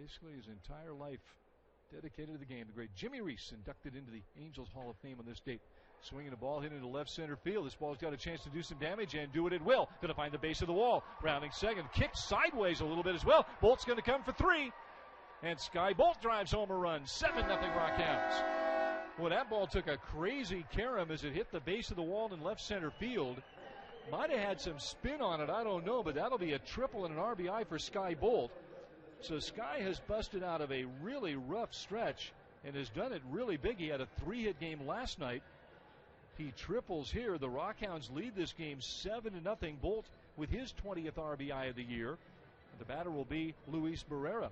basically his entire life dedicated to the game. The great Jimmy Reese inducted into the Angels Hall of Fame on this date. Swinging a ball hit into left center field. This ball's got a chance to do some damage and do it at will. Going to find the base of the wall. Rounding second. Kicked sideways a little bit as well. Bolt's going to come for three. And Skye Bolt drives home a run. 7 0 Rockhounds. Well, that ball took a crazy carom as it hit the base of the wall in left center field. Might have had some spin on it, I don't know, but that'll be a triple and an RBI for Skye Bolt. So Skye has busted out of a really rough stretch and has done it really big. He had a three hit game last night. He triples here. The Rockhounds lead this game 7 to nothing. Bolt with his 20th RBI of the year. The batter will be Luis Barrera.